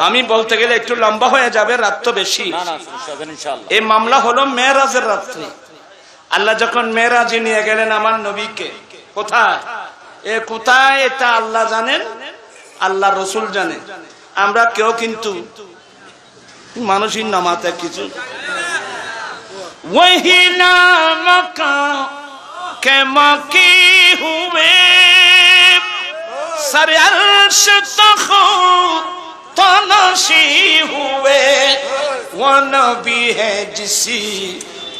আমি বলতে গেলে একটু লম্বা হয়ে যাবে রাত তো বেশি। এই মামলা হলো মেয়েরাজের রাত্রি। আল্লাহ যখন মেয়েরাজে নিয়ে গেলেন আমার নবীকে কোথায়? এ কোথায়? এটা আল্লাহ জানেন আল্লাহ রসুল আমরা কেউ কিন্তু মানুষের নামাতে কিছু ওহি নামা কে सर अर्श तखो तनशी हुए वो नबी है जिसी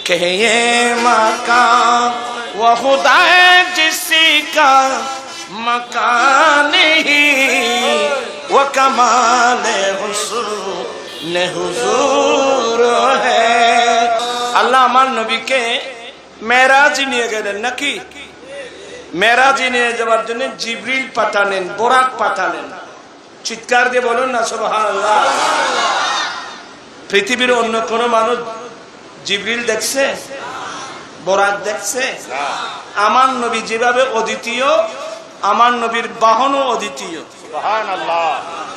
के ये मकान वो खुदा है जिसी का मकान ही वो कमाल हुसून हुजूर है আল্লাহ আমার নবীকে মেরাজ নিয়ে গেলেন নাকি মেরাজি নিয়ে যাওয়ার জন্য জিবরিল পাঠালেন বোরাক পাঠালেন। চিৎকার দিয়ে বলুন না সুবহানাল্লাহ। পৃথিবীর অন্য কোন মানুষ জিবরিল দেখছে? বোরাক দেখছে? আমার নবী যেভাবে অদ্বিতীয় আমার নবীর বাহনও অদ্বিতীয়।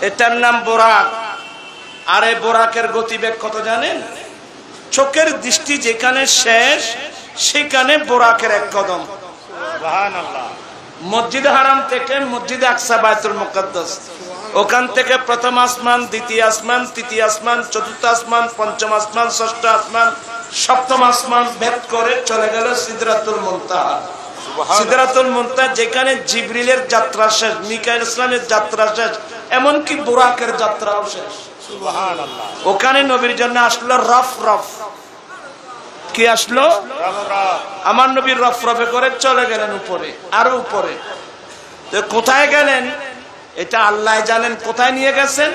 এটার নাম বোরাক। আর এই বোরাকের গতিবেগ কত জানেন? চোখের দৃষ্টি যেখানে শেষ সেখানে বোরাকের এক কদম। মসজিদ হারাম থেকে মসজিদ আকসা বায়তুল মুকদ্দাস। ওখান থেকে প্রথম আসমান দ্বিতীয় আসমান তৃতীয় আসমান চতুর্থ আসমান পঞ্চম আসমান ষষ্ঠ আসমান সপ্তম আসমান ভেদ করে চলে গেল সিদরাতুল মুনতাহা। সিদরাতুল মুনতাহা যেখানে জিবরিলের যাত্রা শেষ মিকাইল ইসলামের যাত্রা শেষ এমনকি বুরাকের যাত্রাও শেষ। ওখানে নবীর জন্য আসলো রফ রফ। কি আসলো? আমার নবীর রফ রফে করে চলে গেলেন উপরে আরও উপরে। তো কোথায় গেলেন? এটা আল্লাহ জানেন কোথায় নিয়ে গেছেন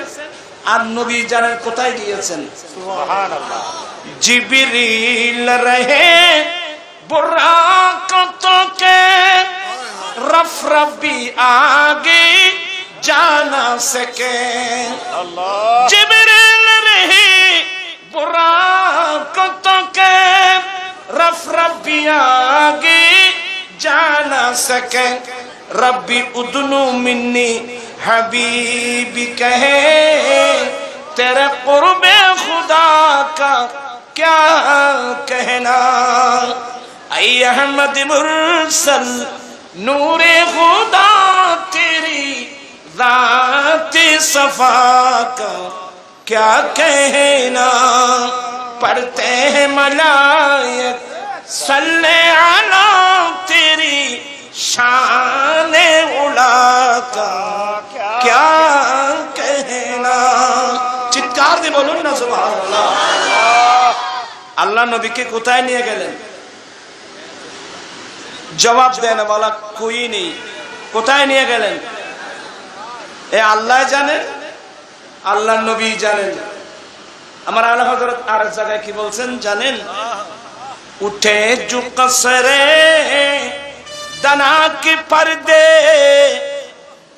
আর নবী জানেন কোথায় গিয়েছেন। জিবিরিল রহে বুরাকত কে রফ রবি আগে জানা সকে। জিবিরিল রহে पुरातों के रफ रबी आगे सके। रबी उदनू मिन्नी हबीबी कहे, तेरे कुर्ब खुदा का क्या कहना? आई अहमद मुरसल नूरे खुदा तेरी रात सफ़ा का क्या कहना पढ़ते हैं मलायक सल्ले आला तेरी शान उड़ा का क्या कहना চিৎকার দিয়ে বলুন না সুবহানাল্লাহ আল্লাহ নবীকে কোথায় নিয়ে গেলেন জবাব দেন বলা কই নেই কোথায় নিয়ে গেলেন এ আল্লাহ জানেন আল্লাহ নবী জানেন। আমার আল্লাহ হজরত আর জায়গায় কি বলছেন জানেন? উঠে জুকসরে দানা কি পর্দে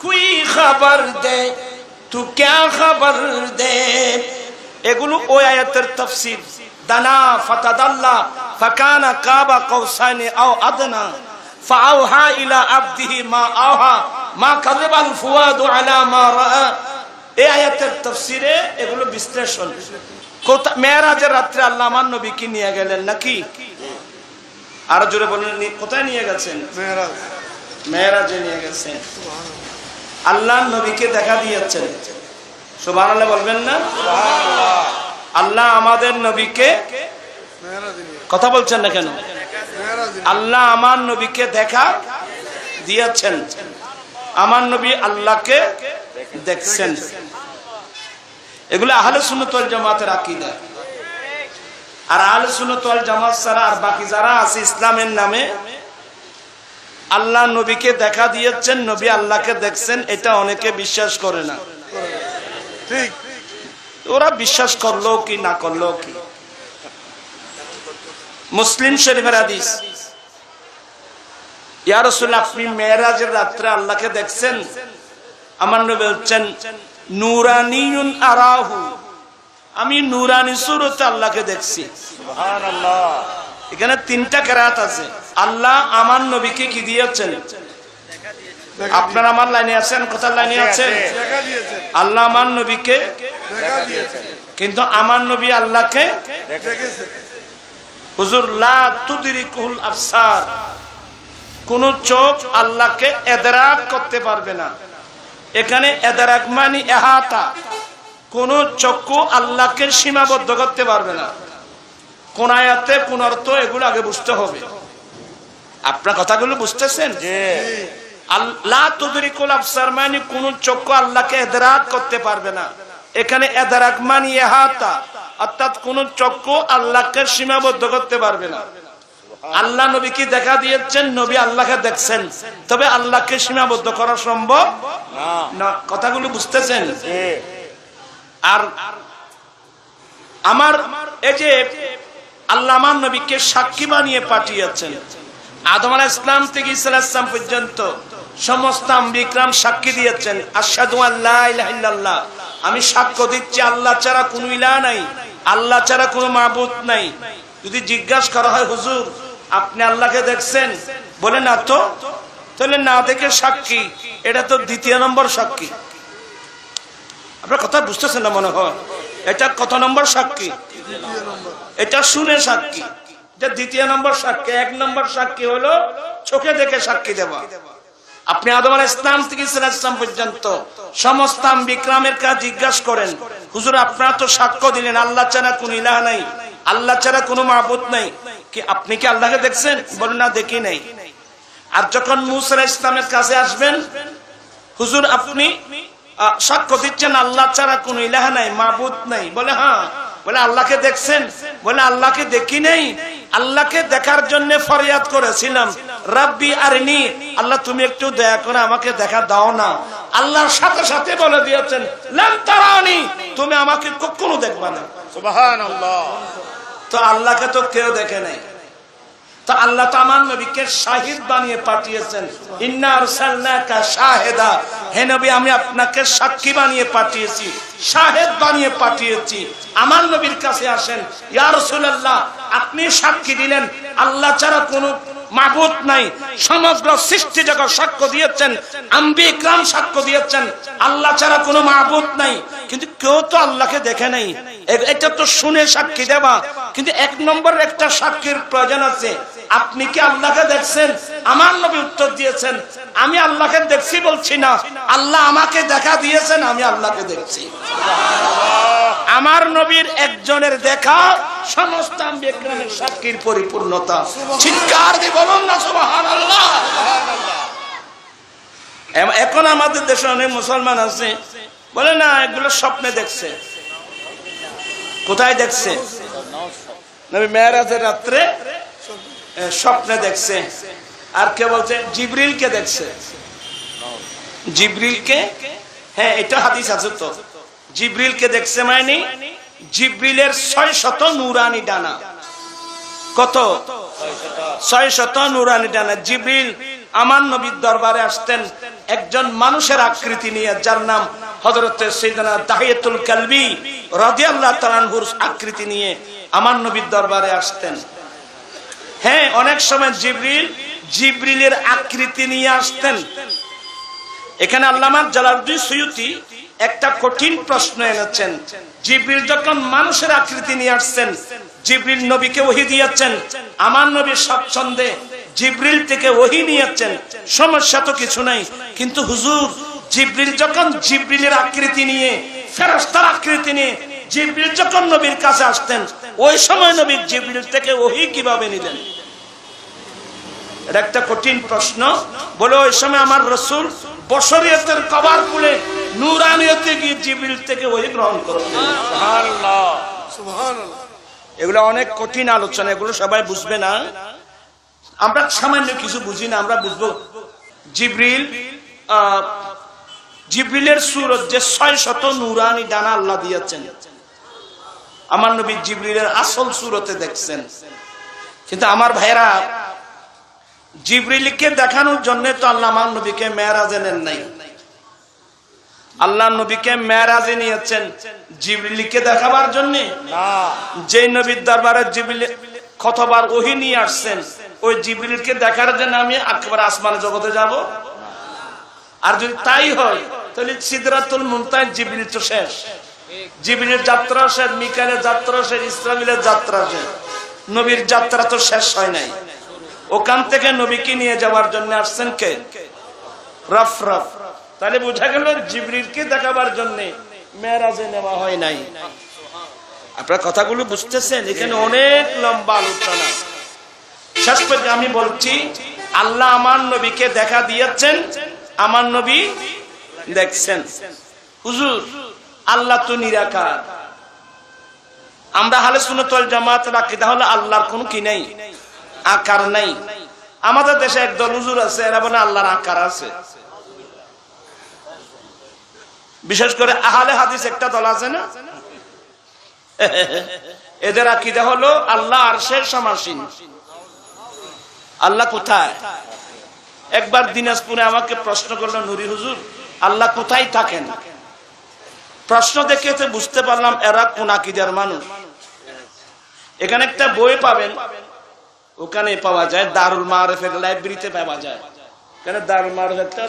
কুই খবর দে, তু ক্যা খবর দে। এগুলো ওই আয়াতের তফসিল দানা ফাতাদাল্লা ফাকানা কাবা কৌসাইনে আও আদনা فأوحى إلى عبده ما أوحى ما كذب الفؤاد আলা ما رأى এই আয়াতের তফসিরে এগুলো বিশ্লেষণ। কোথা মেরাজের রাত্রে আল্লাহ আমার নবীকে নিয়ে গেলেন নাকি? আরও জোরে বলেন কোথায় নিয়ে গেছেন? মেয়েরাজে। নিয়ে গেছেন। আল্লাহ নবীকে দেখা দিয়েছেন। সুবাহ বলবেন না? আল্লাহ আমাদের নবীকে কথা বলছেন না কেন? আল্লাহ আমার নবীকে দেখা দিয়েছেন। আমার নবী আল্লাহকে দেখছেন। এগুলো আহলে সুন্নতল জামাতের আকীদা। আর আল সুনতল জামাত ছাড়া আর বাকি যারা আছে ইসলামের নামে আল্লাহ নবীকে দেখা দিয়েছেন নবী আল্লাহকে দেখছেন এটা অনেকে বিশ্বাস করে না। ঠিক। ওরা বিশ্বাস করল কি না করল কি? মুসলিম শরীফের হাদিস। ইয়া রাসূলুল্লাহ আপনি মেরাজের রাত্রে আল্লাহকে দেখছেন? আমার নবী বলছেন নূরানিয়ুন আরাহু। আমি নুরানি সুরতে আল্লাহকে দেখছি। এখানে তিনটা কেরাত আছে। আল্লাহ আমার নবীকে কি দিয়েছেন? আপনারা আমার লাইনে আছেন? কোথার লাইনে আছেন? আল্লাহ আমার নবীকে। কিন্তু আমার নবী আল্লাহকে হুজুর লা তুদরিকুল আবসার। কোন চোখ আল্লাহকে এদরাক করতে পারবে না। এখানে এদরাক মানে এহাতা। কোন চক্ষু আল্লাহকে সীমাবদ্ধ করতে পারবে না। কোন আয়াতে কোন অর্থ এগুলো আগে বুঝতে হবে। আপনার কথাগুলো বুঝতেছেন? যে আল্লাহ তুদরিকুল আবসার মানে কোন চক্ষু আল্লাহকে এদরাক করতে পারবে না। এখানে এদরাক মানে এহাতা। অর্থাৎ কোন চক্ষু আল্লাহকে সীমাবদ্ধ করতে পারবে না। আল্লাহ নবীকে দেখা দিয়েছেন? নবী আল্লাহকে দেখছেন। তবে আল্লাহকে সীমাবদ্ধ করা সম্ভব না। কথাগুলো বুঝতেছেন? আর আমার এই যে আল্লাহ আমার নবীকে সাক্ষী বানিয়ে পাঠিয়েছেন আদম আলাহ ইসলাম থেকে ইসলাম ইসলাম পর্যন্ত সমস্ত বিক্রাম সাক্ষী দিয়েছেন আসাদু আল্লাহ আমি সাক্ষ্য দিচ্ছি আল্লাহ ছাড়া কোনো ইলা নাই আল্লাহ ছাড়া কোনো মাবুদ নাই। যদি জিজ্ঞাসা করা হয় হুজুর আপনি আল্লাহকে দেখছেন বলে না তো? তাহলে না দেখে সাক্ষী, এটা তো দ্বিতীয় নম্বর সাক্ষী। আপনার কথা বুঝতেছেন না মনে হয়? এটা কত নম্বর সাক্ষী? এটা শুনে সাক্ষী। এটা দ্বিতীয় নম্বর সাক্ষী, এক নম্বর সাক্ষী হলো চোখে দেখে সাক্ষী দেওয়া। আপনি আদম ইসলাম থেকে ইসলাম পর্যন্ত সমস্ত বিক্রামের কাজ জিজ্ঞাসা করেন, হুজুর, আপনারা তো সাক্ষ্য দিলেন, আল্লাহ ছাড়া কোন ইলাহ নাই। আল্লাহ ছাড়া কোনো মাহবুদ নাই। কি আপনি কি আল্লাহকে দেখছেন? বলেন না, দেখি নাই। আর যখন মুসরা ইসলামের কাছে আসবেন, হুজুর আপনি সাক্ষ্য দিচ্ছেন, আল্লাহ ছাড়া কোন ইলাহা নাই, মাহবুদ নাই। বলে হ্যাঁ। বলে, আল্লাহকে দেখছেন? বলে, আল্লাহকে দেখি নেই। আল্লাহকে দেখার জন্য ফরিয়াদ করেছিলাম। রাব্বি আরনি আল্লাহ তুমি একটু দয়া করে আমাকে দেখা দাও না। আল্লাহর সাথে সাথে বলে দিয়েছেন লাম তারানি তুমি আমাকে কখনো দেখবা না। সুবহানাল্লাহ। তো আল্লাহকে তো কেউ দেখে নাই। তো আল্লাহ তো আমার নবীকে শাহিদ বানিয়ে পাঠিয়েছেন। ইন্না আরসালনাকা শাহেদা। হে নবী আমি আপনাকে সাক্ষী বানিয়ে পাঠিয়েছি শাহেদ বানিয়ে পাঠিয়েছি। আমার নবীর কাছে আসেন ইয়া রাসূলুল্লাহ আপনি সাক্ষী দিলেন। আল্লাহ ছাড়া কোনো মাবুদ নাই। সমগ্র সৃষ্টি জগৎ সাক্ষ্য দিয়েছেন আম্বি ইকরাম সাক্ষ্য দিয়েছেন। আল্লাহ ছাড়া কোনো মাবুদ নাই। কিন্তু কেউ তো আল্লাহকে দেখে নাই। এটা তো শুনে সাক্ষী দেওয়া। কিন্তু এক নম্বর একটা সাক্ষীর প্রয়োজন আছে। আপনি কি আল্লাহকে দেখছেন? আমার নবী উত্তর দিয়েছেন, আমি আল্লাহকে দেখছি বলছি না। আল্লাহ আমাকে দেখা দিয়েছেন, আমি আল্লাহকে দেখছি। আমার নবীর একজনের দেখা সমস্ত সাক্ষীর পরিপূর্ণতা। চিৎকার এখন আমাদের দেশে অনেক মুসলমান আছে। বলে না, এগুলো স্বপ্নে দেখছে। কোথায় দেখছে? নবী মেয়েরাজের রাত্রে স্বপ্নে দেখছে। আর কে বলছে? জিবরিলকে দেখছে। জিবরিলকে? হ্যাঁ এটা হাদিস আছে তো। জিবরিলকে দেখছে মানে জিবরিলের ছয় শত নুরানি ডানা। কত? ছয় শত নুরানি ডানা। জিব্রিল আমার নবীর দরবারে আসতেন, একজন মানুষের আকৃতি নিয়ে, যার নাম হজরত সৈদানা দাহিয়াতুল কালবি রাদিয়াল্লাহু তাআলার আকৃতি নিয়ে আমার নবীর দরবারে আসতেন। হ্যাঁ অনেক সময় জিব্রিল জিব্রিলের আকৃতি নিয়ে আসতেন। এখানে আল্লামা জালালউদ্দিন সৈয়দি একটা কঠিন প্রশ্ন এনেছেন। জিবরিল যখন মানুষের আকৃতি নিয়ে আসছেন, জিবরিল নবীকে ওহি দিয়েছেন। আমার নবী স্বচ্ছন্দে জিবরিল থেকে ওহি নিয়েছেন। সমস্যা তো কিছু নাই। কিন্তু হুজুর, জিবরিল যখন জিবরিলের আকৃতি নিয়ে ফেরস্তার আকৃতি নিয়ে, জিবরিল যখন নবীর কাছে আসতেন, ওই সময় নবী জিবরিল থেকে ওহি কীভাবে নিলেন? এটা একটা কঠিন প্রশ্ন। বলে ওই সময় আমার রসুল বসরিয়তের কবার খুলে নুরানিয়তে গিয়ে জিবিল থেকে ওই গ্রহণ করতেন সুবহানাল্লাহ। সুবহানাল্লাহ। এগুলো অনেক কঠিন আলোচনা এগুলো সবাই বুঝবে না। আমরা সামান্য কিছু বুঝি না আমরা বুঝব। জিব্রিল আহ, জিব্রিলের সুরত যে ছয় শত নুরানি ডানা আল্লাহ দিয়েছেন। আমার নবী জিব্রিলের আসল সুরতে দেখছেন। কিন্তু আমার ভাইরা জিব্রিলকে দেখানোর জন্য তো আল্লাহ আমার নবীকে মেয়ারাজে নেন নাই। আল্লাহ নবীকে মেয়ারাজে নিয়েছেন জিব্রিলকে দেখাবার জন্য? যে নবীর দরবারে জিবিল কতবার ওহি নিয়ে আসছেন ওই জিবিলকে দেখার জন্য আমি একেবারে আসমান জগতে যাব। আর যদি তাই হয় তাহলে সিদরাতুল মুমতাজ জিবরিল তো শেষ। জিবরিলের যাত্রা শেষ মিকালের যাত্রা শেষ ইসরামিলের যাত্রা শেষ। নবীর যাত্রা তো শেষ হয় নাই। ওখান থেকে নবীকে নিয়ে যাওয়ার জন্য আসছেন কে? রফ রফ। তাহলে বোঝা গেল জিবরিলকে দেখাবার জন্য মেয়েরাজে নেওয়া হয় নাই। আপনার কথাগুলো বুঝতেছেন? এখানে অনেক লম্বা আলোচনা। শেষ পর্যন্ত আমি বলছি, আল্লাহ আমার নবীকে দেখা দিয়েছেন, আমার নবী দেখছেন। হুজুর, আল্লাহ তো নিরাকার। আমরা হালে সুনতল জামাত রাখি, তাহলে আল্লাহর কোন কি নেই? আকার নাই। আমাদের দেশে একদল হুজুর আছে, এরা বলে আল্লাহর আকার আছে। বিশেষ করে আহলে হাদিস একটা দল আছে না? এদের আকিদা হলো আল্লাহ আরশের সমাসীন। আল্লাহ কোথায়? একবার দিনাজপুরে আমাকে প্রশ্ন করল, নুরি হুজুর, আল্লাহ কোথায় থাকেন? প্রশ্ন দেখে বুঝতে পারলাম এরা কোন আকিদার মানুষ। এখানে একটা বই পাবেন ওখানে পাওয়া যায় দারুল মারফের লাইব্রেরিতে পাওয়া যায়। দারুল মারফেরটা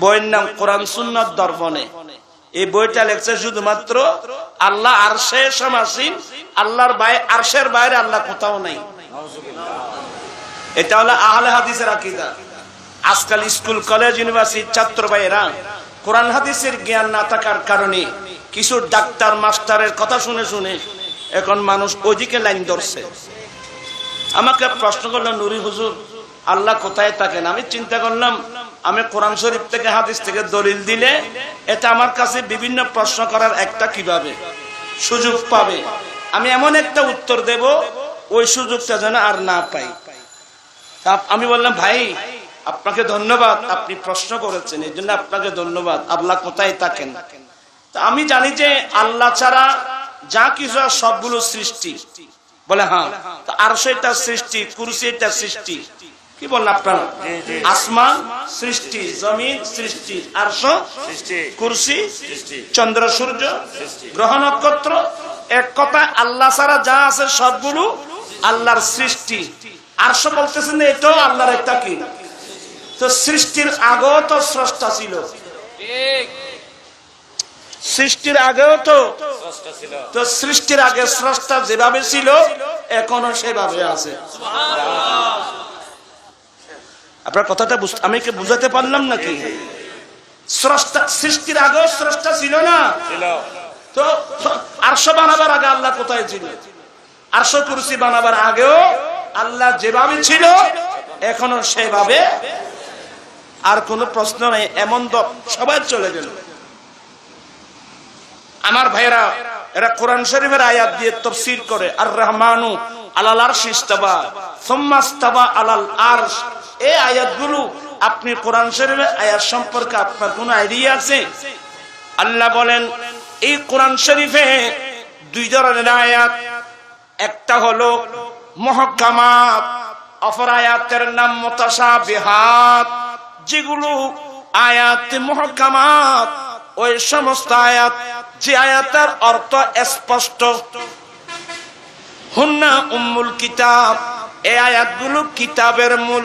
বইয়ের নাম কোরআন সুন্নাত দর্পণে। এই বইটা লেখছে শুধুমাত্র আল্লাহ আরশে সমাসীন আল্লাহর বাইরে আরশের বাইরে আল্লাহ কোথাও নাই। এটা হলো আহলে হাদিসের আকীদা। আজকাল স্কুল কলেজ ইউনিভার্সিটির ছাত্র ভাইয়েরা কোরআন হাদিসের জ্ঞান না থাকার কারণে কিছু ডাক্তার মাস্টারের কথা শুনে শুনে এখন মানুষ ওইদিকে লাইন ধরছে। আমাকে প্রশ্ন করল নুরি হুজুর, আল্লাহ কোথায় থাকেন? আমি চিন্তা করলাম, আমি কোরআন শরীফ থেকে হাদিস থেকে দলিল দিলে এটা আমার কাছে বিভিন্ন প্রশ্ন করার একটা কীভাবে সুযোগ পাবে? আমি এমন একটা উত্তর দেব, ওই সুযোগটা যেন আর না পাই। আমি বললাম, ভাই, আপনাকে ধন্যবাদ, আপনি প্রশ্ন করেছেন, এই জন্য আপনাকে ধন্যবাদ, আল্লাহ কোথায় থাকেন? আমি জানি যে আল্লাহ ছাড়া যা কিছু সবগুলো সৃষ্টি। বলে হ্যাঁ তো আর সেটা সৃষ্টি কুরসি এটা সৃষ্টি। কি বললেন আপনারা? আসমান সৃষ্টি জমিন সৃষ্টি আরশ কুরসি চন্দ্র সূর্য গ্রহ নক্ষত্র এক কথা আল্লাহ ছাড়া যা আছে সবগুলো আল্লাহর সৃষ্টি। আরশ বলতেছেন এটাও আল্লাহর একটা কি? তো সৃষ্টির আগত স্রষ্টা ছিল। সৃষ্টির আগেও তো। তো সৃষ্টির আগে স্রষ্টা যেভাবে ছিল এখনও সেভাবে আছে। আপনার কথাটা বুঝ- আমি কি বুঝাতে পারলাম নাকি? স্রষ্টা সৃষ্টির আগেও স্রষ্টা ছিল না। তো আরশো বানাবার আগে আল্লাহ কোথায় ছিল? আরশো কুরসি বানাবার আগেও আল্লাহ যেভাবে ছিল এখনও সেভাবে। আর কোনো প্রশ্ন নেই এমন সবাই চলে গেল। আমার ভাইরা এরা কোরআন শরীফের আয়াত দিয়ে তফসির করে আর রহমানু আলাল আরশ ইস্তাবা, সুম্মা ইস্তাবা আলাল আরশ। এই আয়াতগুলো আপনি কোরআন শরীফের আয়াত সম্পর্কে আপনার কোনো আইডিয়া আছে? আল্লাহ বলেন, এই কোরআন শরীফে দুই ধরনের আয়াত। একটা হলো মহকামাত, অপর আয়াতের নাম মুতাশাবিহাত যেগুলো আয়াত মহকামাত ওই সমস্ত আয়াত, যে আয়াতের অর্থ স্পষ্ট। হুন্না উম্মুল কিতাব, এই আয়াতগুলো কিতাবের মূল।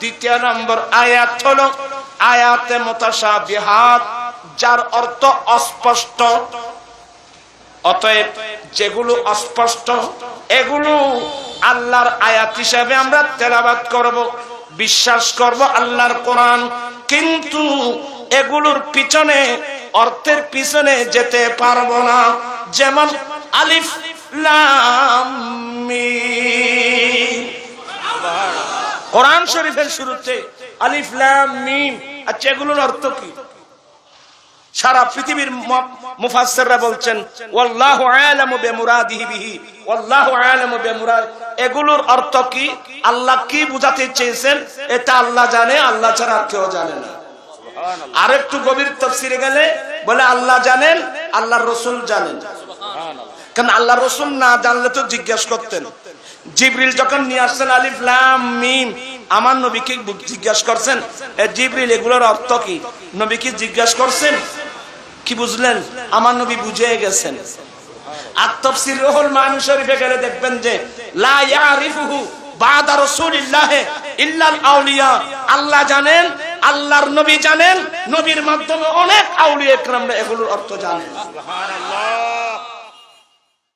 দ্বিতীয় নম্বর আয়াত হলো আয়াতে যার অর্থ অস্পষ্ট। অতএব যেগুলো অস্পষ্ট, এগুলো আল্লাহর আয়াত হিসাবে আমরা তেলাবাদ করব। বিশ্বাস করব আল্লাহর কোরআন, কিন্তু এগুলোর পিছনে, অর্থের পিছনে যেতে পারব না। যেমন আলিফ কোরআন শরীফের শুরুতে আলিফ, লাম, মিম আচ্ছা এগুলোর অর্থ কি? সারা পৃথিবীর মুফাসসিররা বলছেন, ওয়াল্লাহু আলামু বিমুরাদিহি বিহি, ওয়াল্লাহু আলামু বিমুরাদ এগুলোর অর্থ কি? আল্লাহ কি বুঝাতে চেয়েছেন? এটা আল্লাহ জানে আল্লাহ ছাড়া আর কেউ জানে না। আর একটু গভীর তফসিরে গেলে বলে আল্লাহ জানেন আল্লাহর রসুল জানেন। কারণ আল্লাহ রসুল না জানলে তো জিজ্ঞেস করতেন। জিবরিল যখন নিয়ে আসছেন আলিফ লাম মিম আমার নবীকে জিজ্ঞাসা করছেন এ জিবরিল এগুলোর অর্থ কি? নবীকে জিজ্ঞাসা করছেন? কি বুঝলেন? আমার নবী বুঝে গেছেন। আর তফসির রহুল মান শরীফে দেখবেন যে, লা ইয়ারিফুহু বাদা রাসূলিল্লাহ ইল্লাল আউলিয়া। আল্লাহ জানেন, আল্লাহর নবী জানেন, নবীর মাধ্যমে অনেক আউলিয়া একরামরা এগুলোর অর্থ জানেন। সুবহানাল্লাহ।